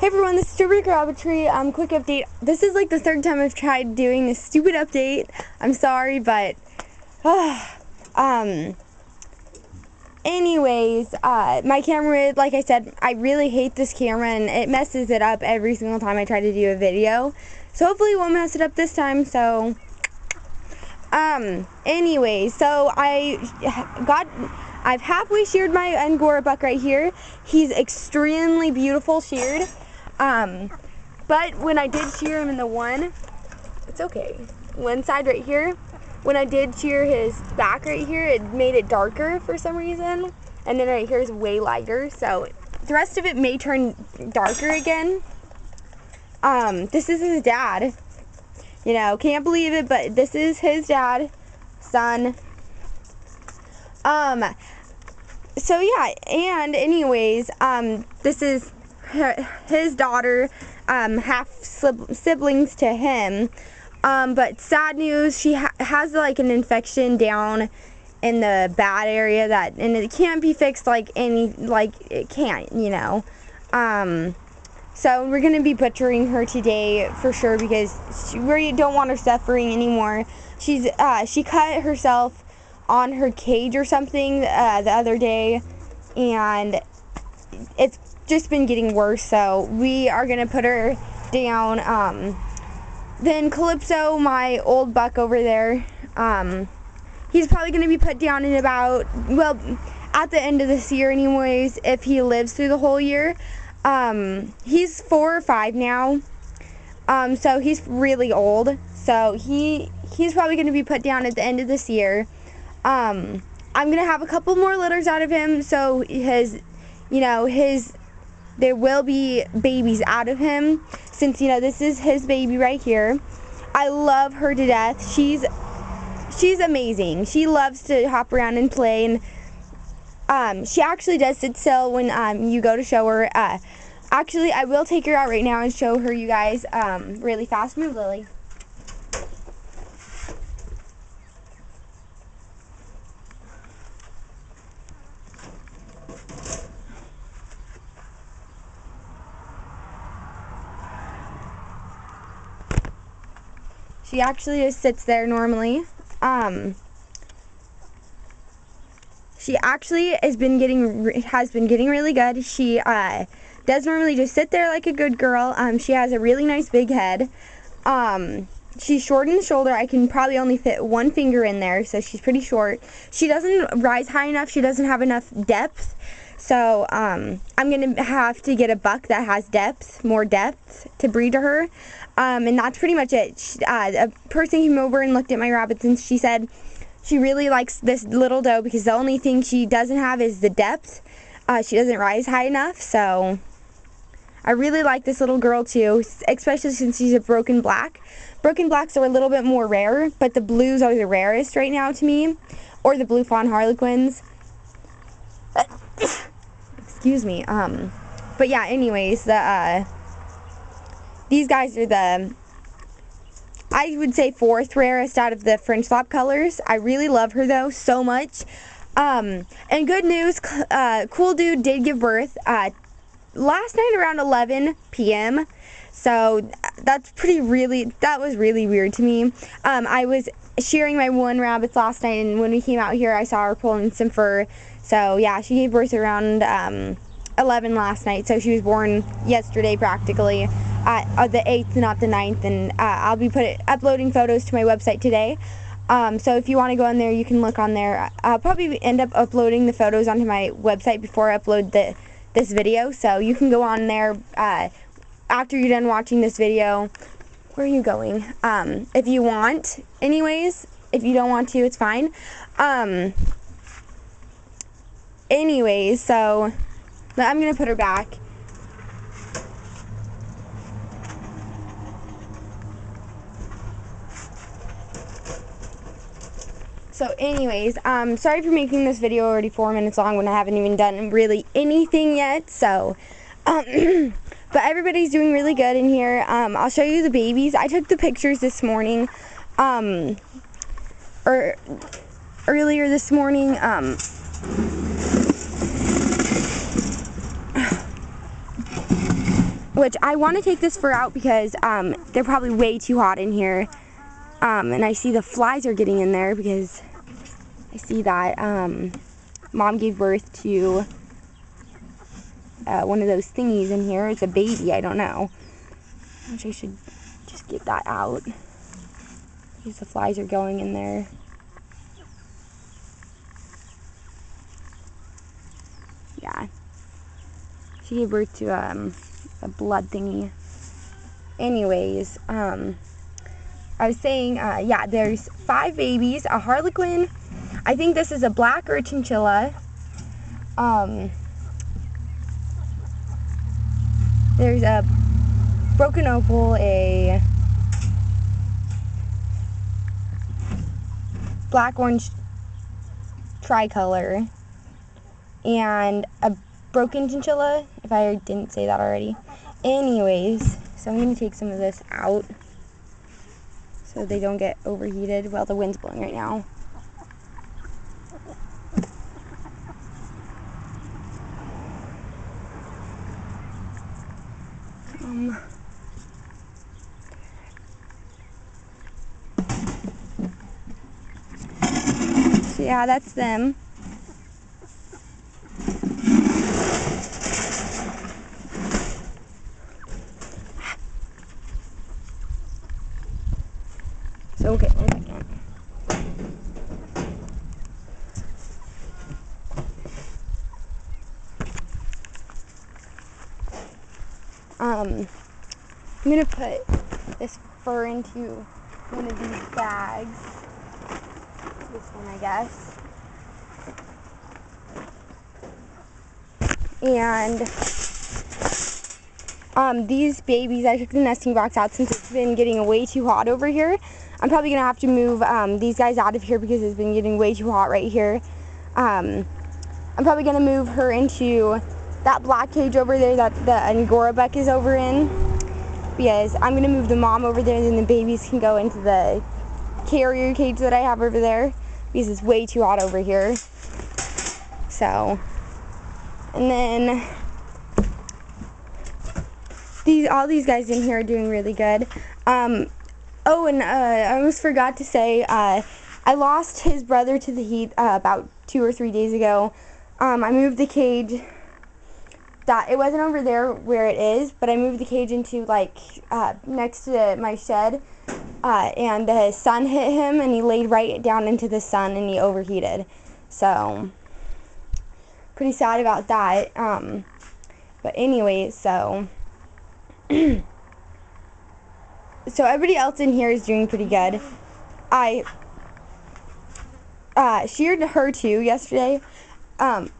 Hey everyone, this is Storybrooke Rabbitry. Um, quick update. This is like the third time I've tried doing this stupid update. I'm sorry, but uh, um. Anyways, uh, my camera, like I said, I really hate this camera and it messes it up every single time I try to do a video. So hopefully it won't mess it up this time. So, um, anyways, so I got I've halfway sheared my Angora buck right here. He's extremely beautiful sheared. Um, but when I did shear him in the one, it's okay. One side right here, when I did shear his back right here, it made it darker for some reason. And then right here is way lighter. So the rest of it may turn darker again. Um, this is his dad. You know, can't believe it, but this is his dad, son, um, so yeah, and anyways, um, this is his daughter, um, half siblings to him. Um, but sad news, she ha has like an infection down in the bad area that, and it can't be fixed like any, like it can't, you know. Um, so we're gonna be butchering her today for sure because she, we don't want her suffering anymore. She's, uh, she cut herself on her cage or something uh, the other day, and it's just been getting worse. So we are gonna put her down. Um, then Calypso, my old buck over there, um, he's probably gonna be put down in about well at the end of this year, anyways. If he lives through the whole year, um, he's four or five now. Um, so he's really old. So he he's probably going to be put down at the end of this year. Um, I'm gonna have a couple more litters out of him, so his, you know, his, there will be babies out of him, since you know this is his baby right here. I love her to death. She's, she's amazing. She loves to hop around and play, and um, she actually does sit still when um, you go to show her. Uh, actually, I will take her out right now and show her you guys um, really fast. Move, Lily. She actually just sits there normally. Um, she actually has been getting has been getting really good. She uh, does normally just sit there like a good girl. Um, she has a really nice big head. Um, she's short in the shoulder. I can probably only fit one finger in there, so she's pretty short. She doesn't rise high enough. She doesn't have enough depth. So um, I'm going to have to get a buck that has depth, more depth to breed to her. Um, and that's pretty much it. She, uh, a person came over and looked at my rabbits and she said she really likes this little doe because the only thing she doesn't have is the depth. Uh, she doesn't rise high enough, so I really like this little girl too, especially since she's a broken black. Broken blacks are a little bit more rare, but the blues are the rarest right now to me, or the blue fawn harlequins. Excuse me. Um, but yeah, anyways, the uh, these guys are the, I would say fourth rarest out of the French lop colors. I really love her though so much. Um, and good news, uh, Cool Dude did give birth uh, last night around 11 p.m. So that's pretty really, that was really weird to me. Um, I was shearing my one rabbits last night and when we came out here I saw her pulling some fur. So yeah, she gave birth around um, 11 last night. So she was born yesterday practically uh, the 8th, not the 9th, and uh, I'll be put uploading photos to my website today. Um, so if you want to go on there, you can look on there. I'll probably end up uploading the photos onto my website before I upload the this video. So you can go on there uh, after you're done watching this video. Where are you going? Um, if you want, anyways. If you don't want to, it's fine. Um, anyways, so I'm going to put her back. So anyways, um, sorry for making this video already four minutes long when I haven't even done really anything yet. So, um, but everybody's doing really good in here. Um, I'll show you the babies. I took the pictures this morning, um, or earlier this morning. Um, which I want to take this fur out because um, they're probably way too hot in here. Um, and I see the flies are getting in there because I see that um, mom gave birth to uh, one of those thingies in here. It's a baby, I don't know. Which I should just get that out. Because the flies are going in there. Yeah. She gave birth to um, a blood thingy. Anyways, um, I was saying, uh, yeah, there's five babies, a harlequin. I think this is a black or chinchilla. Um, there's a broken opal, a black orange tricolor, and a broken chinchilla, if I didn't say that already. Anyways, so I'm going to take some of this out so they don't get overheated. Well, the wind's blowing right now. Um, so yeah, that's them. So, okay, one second. Um, I'm gonna put this fur into one of these bags. This one, I guess. And um, these babies, I took the nesting box out since it's been getting way too hot over here. I'm probably going to have to move um, these guys out of here because it's been getting way too hot right here. Um, I'm probably going to move her into that black cage over there that the Angora buck is over in because I'm going to move the mom over there and then the babies can go into the carrier cage that I have over there because it's way too hot over here. So, and then these all these guys in here are doing really good. Um, Oh, and uh, I almost forgot to say, uh, I lost his brother to the heat uh, about two or three days ago. Um, I moved the cage. That it wasn't over there where it is, but I moved the cage into like uh, next to my shed, uh, and the sun hit him, and he laid right down into the sun, and he overheated. So, pretty sad about that. Um, but anyway, so. so everybody else in here is doing pretty good. I uh, sheared her too yesterday. Um,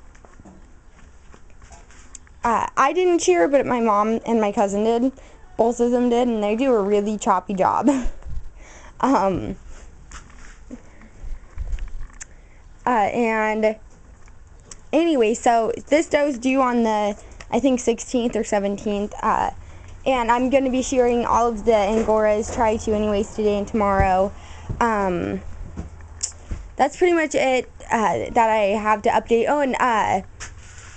uh, I didn't shear, but my mom and my cousin did. Both of them did, and they do a really choppy job. um, uh, and anyway, so this doe is due on the, I think, 16th or 17th. Uh, and I'm going to be sharing all of the Angoras, try to anyways, today and tomorrow. Um, that's pretty much it uh, that I have to update. Oh, and uh,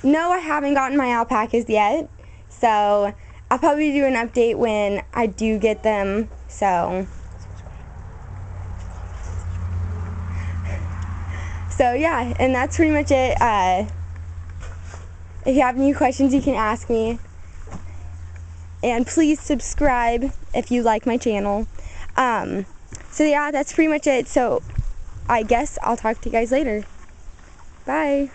no, I haven't gotten my alpacas yet. So I'll probably do an update when I do get them. So. So yeah, and that's pretty much it. Uh, if you have any questions, you can ask me. And please subscribe if you like my channel. Um, so yeah, that's pretty much it. So I guess I'll talk to you guys later. Bye.